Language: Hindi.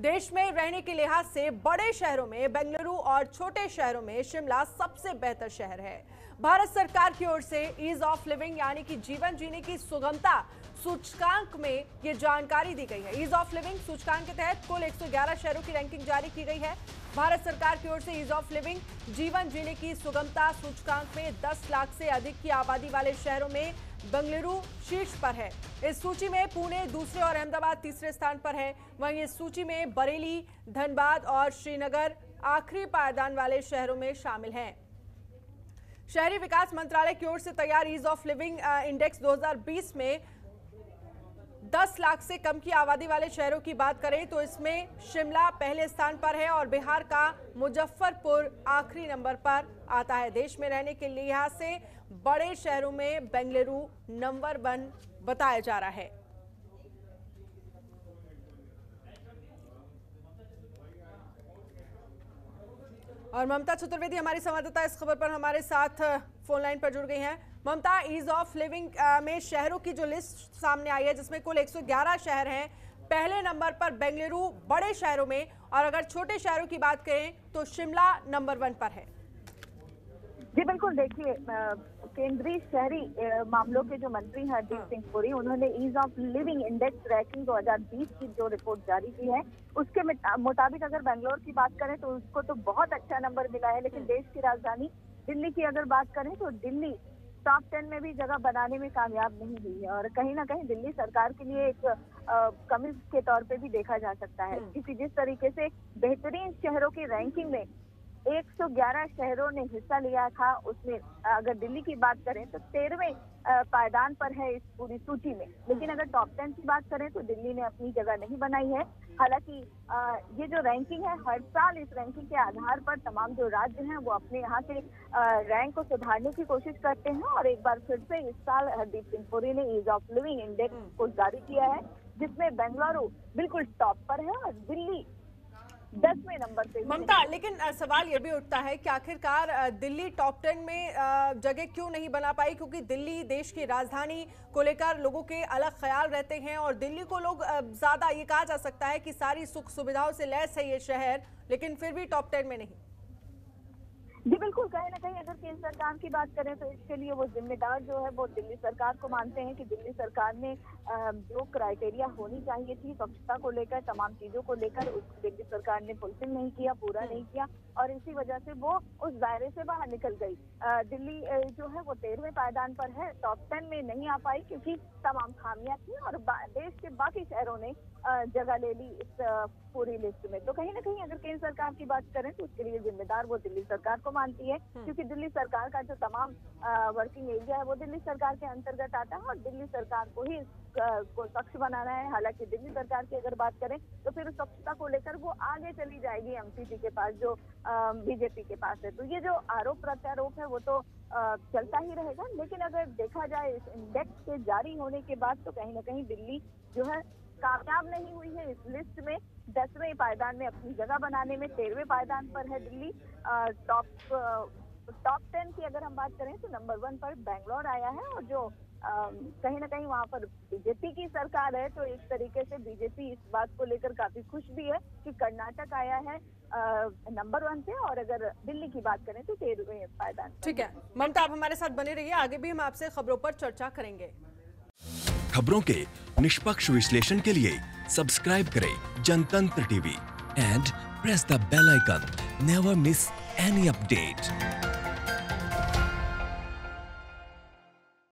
देश में रहने के लिहाज से बड़े शहरों में, बेंगलुरु और छोटे शहरों में शिमला सबसे बेहतर शहर है। भारत सरकार की ओर से ईज ऑफ़ लिविंग यानी कि जीवन जीने की सुगमता सूचकांक में ये जानकारी दी गई है। ईज ऑफ़ लिविंग सूचकांक के तहत कुल 111 शहरों की रैंकिंग जारी की गई है। भारत सरकार की ओर से ईज ऑफ़ लिविंग जीवन जीने की सुगमता सूचकांक में 10 लाख से अधिक की आबादी वाले शहरों में बंगलुरु शीर्ष पर है। इस सूची में पुणे दूसरे और अहमदाबाद तीसरे स्थान पर है। वहीं इस सूची में बरेली, धनबाद और श्रीनगर आखिरी पायदान वाले शहरों में शामिल हैं। शहरी विकास मंत्रालय की ओर से तैयार ईज ऑफ़ लिविंग इंडेक्स 2020 में 10 लाख से कम की आबादी वाले शहरों की बात करें तो इसमें शिमला पहले स्थान पर है और बिहार का मुजफ्फरपुर आखिरी नंबर पर आता है। देश में रहने के लिहाज से बड़े शहरों में बेंगलुरु नंबर वन बताया जा रहा है। और ममता चतुर्वेदी, हमारी संवाददाता इस खबर पर हमारे साथ फ़ोन लाइन पर जुड़ गई हैं। ममता ईज ऑफ़ लिविंग में शहरों की जो लिस्ट सामने आई है जिसमें कुल 111 शहर हैं पहले नंबर पर बेंगलुरु बड़े शहरों में और अगर छोटे शहरों की बात करें तो शिमला नंबर वन पर है। जी बिल्कुल देखिए केंद्रीय शहरी मामलों के जो मंत्री हैं। हरदीप सिंह पुरी उन्होंने ease of living index ranking 2020 की जो रिपोर्ट जारी की है उसके मुताबिक अगर बेंगलोर की बात करें तो उसको तो बहुत अच्छा नंबर मिला है लेकिन देश की राजधानी दिल्ली की अगर बात करें तो दिल्ली टॉप टेन में भी जगह बनाने में कामयाब नहीं हुई है और कहीं ना कहीं दिल्ली सरकार के लिए एक कमी के तौर पे भी देखा जा सकता है। क्योंकि जिस तरीके से बेहतरीन शहरों की रैंकिंग में 111 शहरों ने हिस्सा लिया था। उसमें अगर दिल्ली की बात करें तो तेरहवें पायदान पर है इस पूरी सूची में। लेकिन अगर टॉप टेन की बात करें तो दिल्ली ने अपनी जगह नहीं बनाई है। हालाँकि ये जो रैंकिंग है, हर साल इस रैंकिंग के आधार पर तमाम जो राज्य हैं, वो अपने यहाँ के रैंक को सुधारने की कोशिश करते हैं और एक बार फिर से इस साल हरदीप सिंह पुरी ने ईज ऑफ़ लिविंग इंडेक्स को जारी किया है, जिसमें बेंगलुरु बिल्कुल टॉप पर है और दिल्ली दसवें नंबर पे ममता, लेकिन सवाल ये भी उठता है कि आखिरकार दिल्ली टॉप टेन में जगह क्यों नहीं बना पाई? क्योंकि दिल्ली देश की राजधानी को लेकर लोगों के अलग ख्याल रहते हैं और दिल्ली को लोग ज़्यादा ये कहा जा सकता है कि सारी सुख सुविधाओं से लैस है ये शहर, लेकिन फिर भी टॉप टेन में नहीं। जी, बिल्कुल, कहीं ना कहीं अगर केंद्र सरकार की बात करें तो इसके लिए वो जिम्मेदार जो है वो दिल्ली सरकार को मानते हैं कि दिल्ली सरकार ने जो क्राइटेरिया होनी चाहिए थी स्वच्छता को लेकर, तमाम चीज़ों को लेकर, उस दिल्ली सरकार ने फुलफिल नहीं किया, पूरा नहीं किया और इसी वजह से वो उस दायरे से बाहर निकल गई। दिल्ली जो है वो तेरहवें पायदान पर है टॉप टेन में नहीं आ पाई क्योंकि तमाम खामियाँ थी और देश के बाकी शहरों ने जगह ले ली इस पूरी लिस्ट में। तो कहीं ना कहीं अगर केंद्र सरकार की बात करें तो उसके लिए जिम्मेदार वो दिल्ली सरकार को मानती है हम्म। क्योंकि दिल्ली सरकार का जो तमाम वर्किंग एरिया है वो दिल्ली सरकार के अंतर्गत आता है और दिल्ली सरकार को ही को स्वच्छ बनाना है। हालाँकि दिल्ली सरकार की अगर बात करें तो फिर स्वच्छता को लेकर वो आगे चली जाएगी एमसीपी के पास जो बीजेपी के पास है। तो ये जो आरोप प्रत्यारोप है वो तो चलता ही रहेगा। लेकिन अगर देखा जाए इस इंडेक्स के जारी होने के बाद तो कहीं ना कहीं दिल्ली जो है कामयाब नहीं हुई है। इस लिस्ट में दसवें पायदान में अपनी जगह बनाने में तेरहवें पायदान पर है दिल्ली। टॉप टॉप टेन की अगर हम बात करें तो नंबर वन पर बैंगलोर आया है और जो कहीं ना कहीं वहाँ पर बीजेपी की सरकार है तो एक तरीके से बीजेपी इस बात को लेकर काफ़ी खुश भी है कि कर्नाटक आया है नंबर वन पे और अगर दिल्ली की बात करें तो तेरहवें पायदान ठीक है। ममता आप हमारे साथ बने रहिए आगे भी हम आपसे खबरों पर चर्चा करेंगे। खबरों के निष्पक्ष विश्लेषण के लिए सब्सक्राइब करें Jantantra TV and press the bell icon. Never miss any update